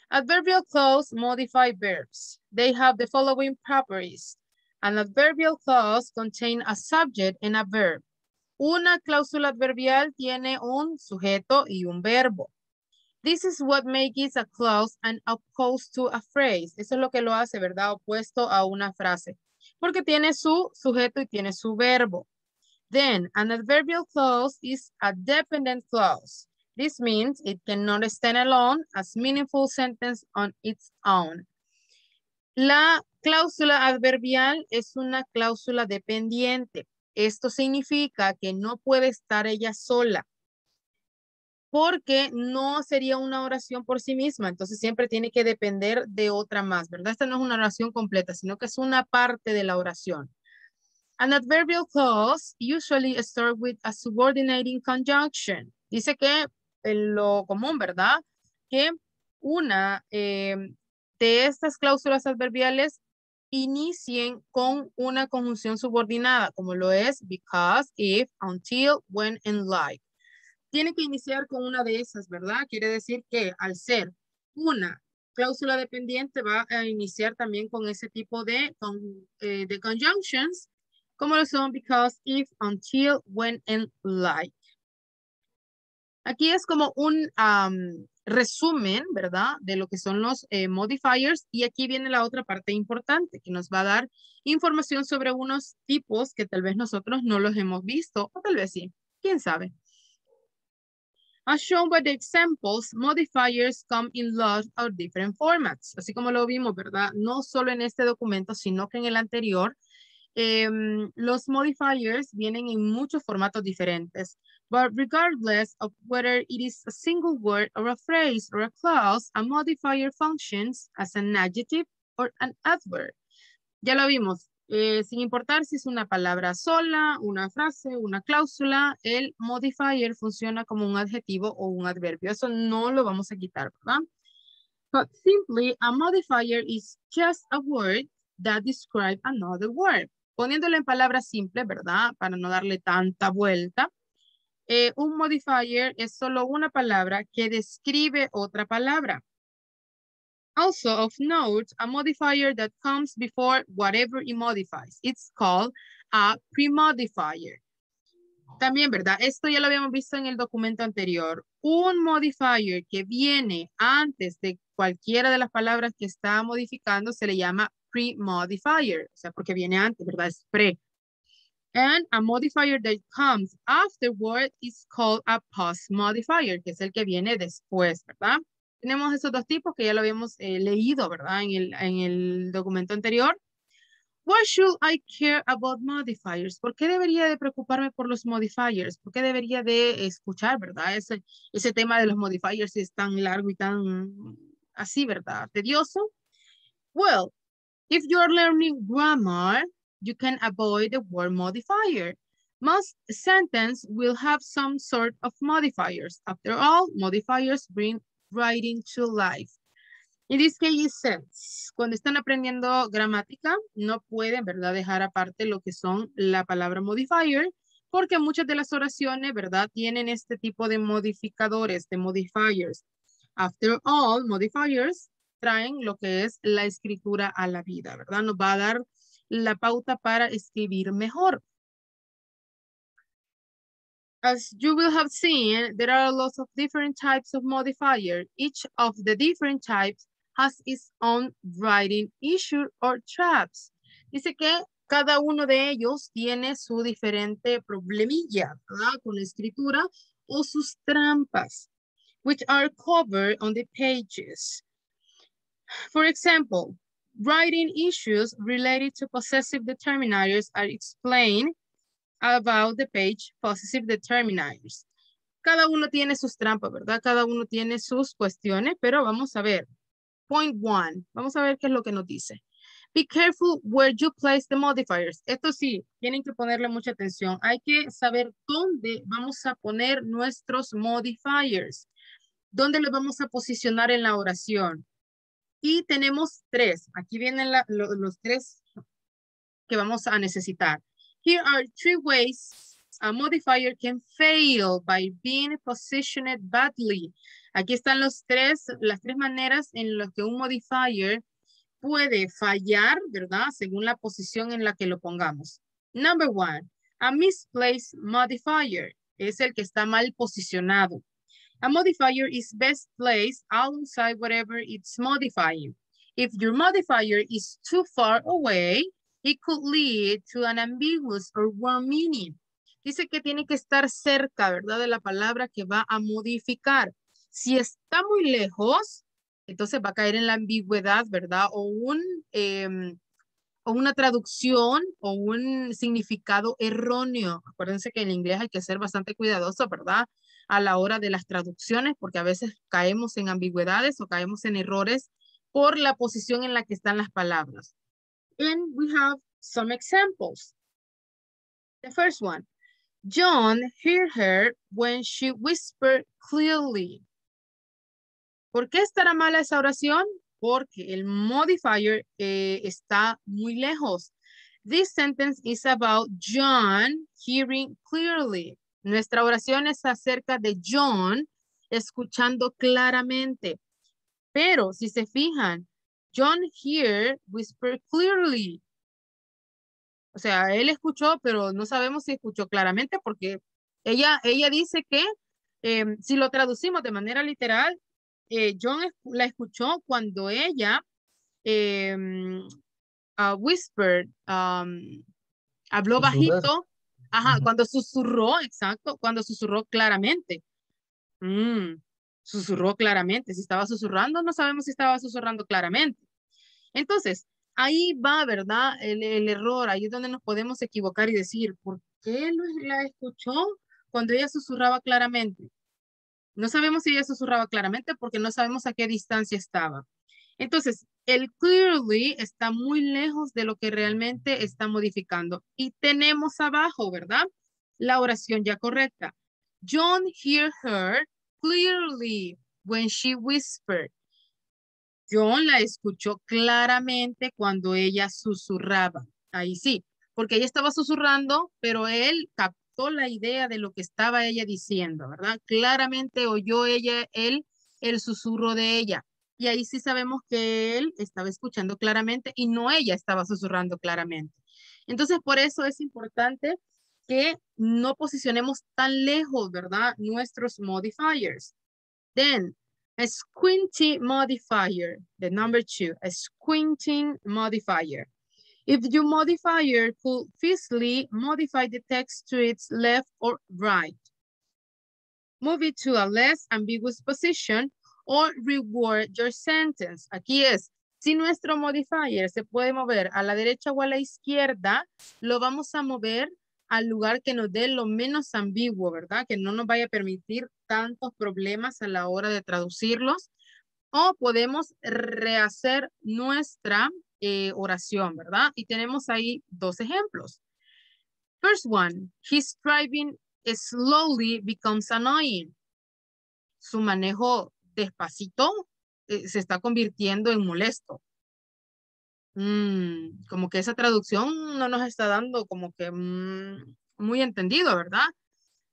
Adverbial clause modify verbs. They have the following properties. An adverbial clause contain a subject and a verb. Una cláusula adverbial tiene un sujeto y un verbo. This is what makes a clause and opposed to a phrase. Eso es lo que lo hace, ¿verdad? Opuesto a una frase. Porque tiene su sujeto y tiene su verbo. Then, an adverbial clause is a dependent clause. This means it cannot stand alone as meaningful sentence on its own. La cláusula adverbial es una cláusula dependiente. Esto significa que no puede estar ella sola porque no sería una oración por sí misma, entonces siempre tiene que depender de otra más, ¿verdad? Esta no es una oración completa, sino que es una parte de la oración. An adverbial clause usually starts with a subordinating conjunction. Dice que en lo común, ¿verdad? Que una eh, de estas cláusulas adverbiales inicien con una conjunción subordinada, como lo es because, if, until, when, and like. Tiene que iniciar con una de esas, ¿verdad? Quiere decir que al ser una cláusula dependiente va a iniciar también con ese tipo de, con, eh, de conjunctions, como lo son because, if, until, when, and like. Aquí es como un am, resumen, ¿verdad? De lo que son los eh, modifiers y aquí viene la otra parte importante que nos va a dar información sobre unos tipos que tal vez nosotros no los hemos visto o tal vez sí, quién sabe. As shown by the examples, modifiers come in lots of different formats. Así como lo vimos, ¿verdad? No solo en este documento, sino que en el anterior, em, los modifiers vienen en muchos formatos diferentes. But regardless of whether it is a single word or a phrase or a clause, a modifier functions as an adjective or an adverb. Ya lo vimos, eh, sin importar si es una palabra sola, una frase, una cláusula, el modifier funciona como un adjetivo o un adverbio. Eso no lo vamos a quitar, ¿verdad? But simply, a modifier is just a word that describes another word. Poniéndolo en palabras simples, ¿verdad? Para no darle tanta vuelta. Eh, un modifier es solo una palabra que describe otra palabra. Also of note, a modifier that comes before whatever it modifies. It's called a pre-modifier. También, ¿verdad? Esto ya lo habíamos visto en el documento anterior. Un modifier que viene antes de cualquiera de las palabras que está modificando se le llama pre-modifier. O sea, porque viene antes, ¿verdad? Es pre. And a modifier that comes afterward is called a post modifier, que es el que viene después, ¿verdad? Tenemos esos dos tipos que ya lo habíamos eh, leído, ¿verdad? En el, en el documento anterior. Why should I care about modifiers? ¿Por qué debería de preocuparme por los modifiers? ¿Por qué debería de escuchar, verdad? Ese, ese tema de los modifiers es tan largo y tan así, ¿verdad? Tedioso. Well, if you're learning grammar, you can avoid the word modifier. Most sentence will have some sort of modifiers. After all, modifiers bring writing to life. In this case, sense. Cuando están aprendiendo gramática, no pueden, ¿verdad? Dejar aparte lo que son la palabra modifier, porque muchas de las oraciones, ¿verdad? Tienen este tipo de modificadores, de modifiers. After all, modifiers traen lo que es la escritura a la vida, ¿verdad? Nos va a dar la pauta para escribir mejor. As you will have seen, there are lots of different types of modifier. Each of the different types has its own writing issue or traps. Dice que cada uno de ellos tiene su diferente problemilla, ¿verdad? Con la escritura o sus trampas, which are covered on the pages. For example, writing issues related to possessive determiners are explained about the page possessive determiners. Cada uno tiene sus trampas, ¿verdad? Cada uno tiene sus cuestiones, pero vamos a ver. Point one. Vamos a ver qué es lo que nos dice. Be careful where you place the modifiers. Esto sí, tienen que ponerle mucha atención. Hay que saber dónde vamos a poner nuestros modifiers. ¿Dónde los vamos a posicionar en la oración? Y tenemos tres. Aquí vienen los tres que vamos a necesitar. Here are three ways a modifier can fail by being positioned badly. Aquí están los tres, las tres maneras en las que un modifier puede fallar, ¿verdad? Según la posición en la que lo pongamos. Number one, a misplaced modifier. Es el que está mal posicionado. A modifier is best placed alongside whatever it's modifying. If your modifier is too far away, it could lead to an ambiguous or wrong meaning. Dice que tiene que estar cerca, ¿verdad? De la palabra que va a modificar. Si está muy lejos, entonces va a caer en la ambigüedad, ¿verdad? O, un, eh, o una traducción o un significado erróneo. Acuérdense que en inglés hay que ser bastante cuidadoso, ¿verdad? A la hora de las traducciones, porque a veces caemos en ambigüedades o caemos en errores por la posición en la que están las palabras. And we have some examples. The first one, John heard her when she whispered clearly. ¿Por qué estará mala esa oración? porque el modifier eh, está muy lejos. This sentence is about John hearing clearly. Nuestra oración es acerca de John escuchando claramente. Pero si se fijan, John hear whisper clearly. O sea, él escuchó, pero no sabemos si escuchó claramente porque ella, ella dice que em, si lo traducimos de manera literal, eh, John la escuchó cuando ella em, whispered, um, habló bajito, ajá, cuando susurró, exacto, cuando susurró claramente. Mm, susurró claramente. Si estaba susurrando, no sabemos si estaba susurrando claramente. Entonces, ahí va, ¿verdad? El, el error, ahí es donde nos podemos equivocar y decir, ¿por qué la escuchó cuando ella susurraba claramente? No sabemos si ella susurraba claramente porque no sabemos a qué distancia estaba. Entonces, el clearly está muy lejos de lo que realmente está modificando. Y tenemos abajo, ¿verdad? La oración ya correcta. John hear her clearly when she whispered. John la escuchó claramente cuando ella susurraba. Ahí sí, porque ella estaba susurrando, pero él captó la idea de lo que estaba ella diciendo, ¿verdad? Claramente oyó ella, él, el susurro de ella. Y ahí sí sabemos que él estaba escuchando claramente y no ella estaba susurrando claramente. Entonces, por eso es importante que no posicionemos tan lejos, ¿verdad? Nuestros modifiers. Then, a squinty modifier, the number two, a squinting modifier. If your modifier could physically modify the text to its left or right, move it to a less ambiguous position or reword your sentence. Aquí es, si nuestro modifier se puede mover a la derecha o a la izquierda, lo vamos a mover al lugar que nos dé lo menos ambiguo, ¿verdad? Que no nos vaya a permitir tantos problemas a la hora de traducirlos. O podemos rehacer nuestra eh, oración, ¿verdad? Y tenemos ahí dos ejemplos. First one, his driving slowly becomes annoying. Su manejo despacito eh, se está convirtiendo en molesto. Mm, como que esa traducción no nos está dando como que mm, muy entendido, ¿verdad?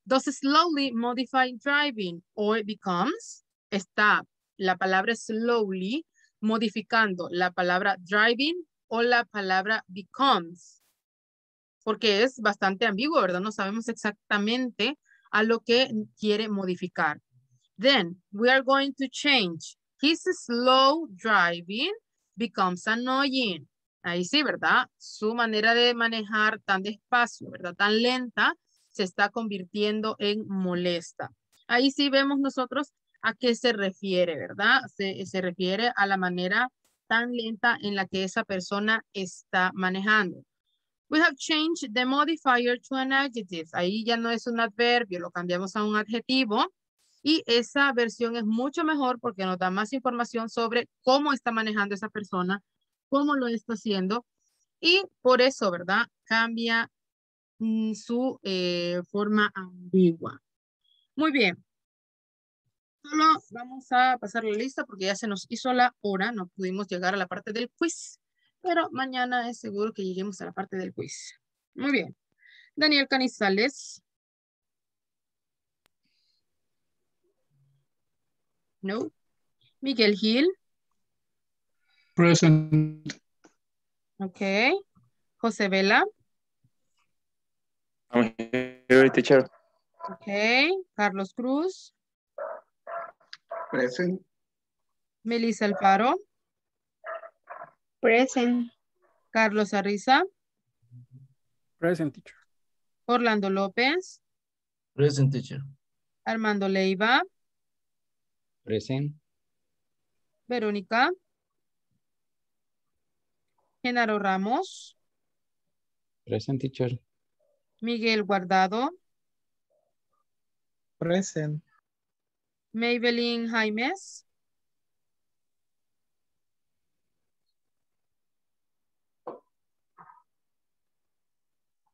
Does slowly modify driving or it becomes? Está la palabra slowly modificando la palabra driving o la palabra becomes. Porque es bastante ambiguo, ¿verdad? No sabemos exactamente a lo que quiere modificar. Then we are going to change. His slow driving becomes annoying. Ahí sí, ¿verdad? Su manera de manejar tan despacio, ¿verdad? Tan lenta, se está convirtiendo en molesta. Ahí sí vemos nosotros a qué se refiere, ¿verdad? Se, se refiere a la manera tan lenta en la que esa persona está manejando. We have changed the modifier to an adjective. Ahí ya no es un adverbio, lo cambiamos a un adjetivo. Y esa versión es mucho mejor porque nos da más información sobre cómo está manejando esa persona, cómo lo está haciendo. Y por eso, ¿verdad? Cambia mm, su eh, forma ambigua. Muy bien. Solo vamos a pasar la lista porque ya se nos hizo la hora. No pudimos llegar a la parte del quiz. Pero mañana es seguro que lleguemos a la parte del quiz. Muy bien. Daniel Canizales. No. Miguel Gil. Present. Ok. José Vela. I'm here, teacher. Ok. Carlos Cruz. Present. Melissa Alfaro. Present. Carlos Arriza. Present teacher. Orlando López. Present teacher. Armando Leiva. Present. Verónica. Genaro Ramos. Present teacher. Miguel Guardado. Present. Maybelline Jaimes.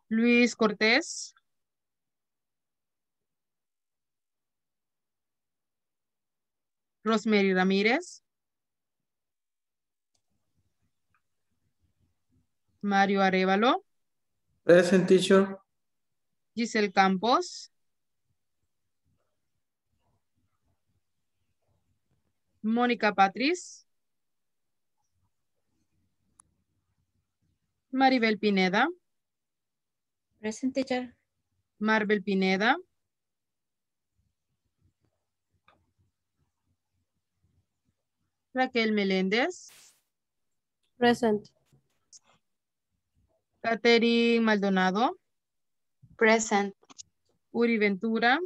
Luis Cortés. Rosemary Ramírez. Mario Arevalo. Present teacher. Giselle Campos. Mónica Patriz. Maribel Pineda. Present teacher. Marvel Pineda. Raquel Meléndez, Present. Catherine Maldonado, Present. Uri Ventura,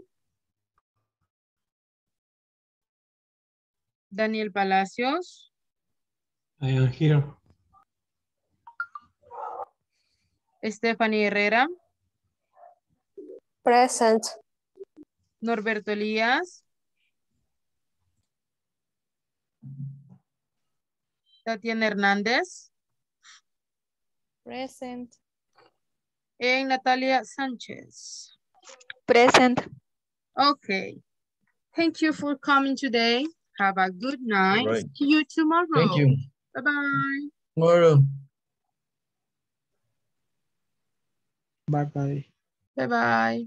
Daniel Palacios, I am here. Stephanie Herrera, Present. Norberto Elías, Tatiana Hernández, Present. y Natalia Sánchez. Present. Okay. Thank you for coming today. Have a good night. right. See you tomorrow. Thank you. Bye-bye. Tomorrow. Bye bye. Bye-bye.